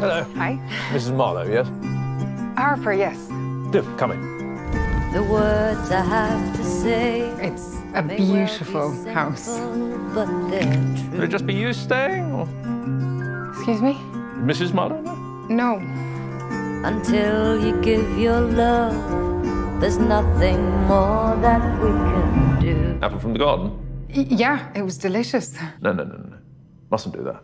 Mrs. Marlowe, yes? Harper, yes. Do, come in. The words I have to say. It's a beautiful house. But they're Would true. it just be you staying, or Excuse me? Mrs. Marlowe? No. Until you give your love, there's nothing more that we can do. Apple from the garden? Y- yeah, it was delicious. No, no, no, no. Mustn't do that.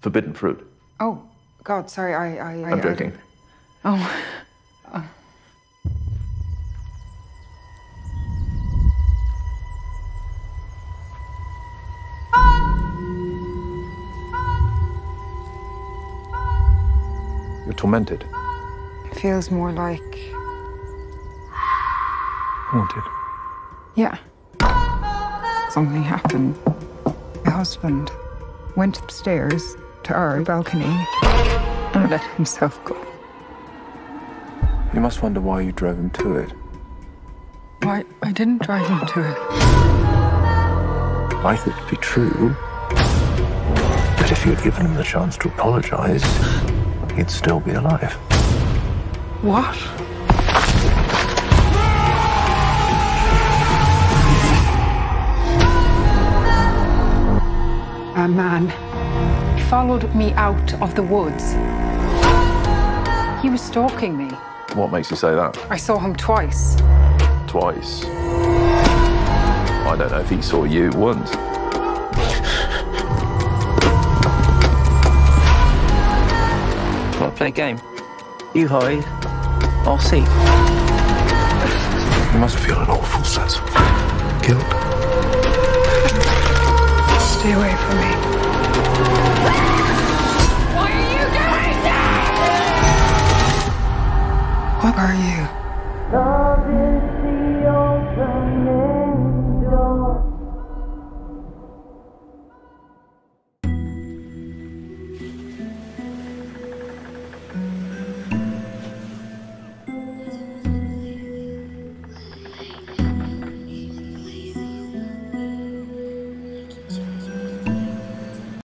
Forbidden fruit. Oh, God, sorry, I. I, I I'm I- joking. oh. You're tormented. It feels more like. Haunted. Yeah. Something happened. My husband went upstairs to our balcony and let himself go. You must wonder why you drove him to it. Why? I didn't drive him to it. I thought it'd be true. But if you had given him the chance to apologize, he'd still be alive. What? A man followed me out of the woods. He was stalking me. What makes you say that? I saw him twice. Twice. I don't know if he saw you once. Want to play a game? You hide, I'll see. You must feel an awful sense of guilt. Stay away from me. What are you?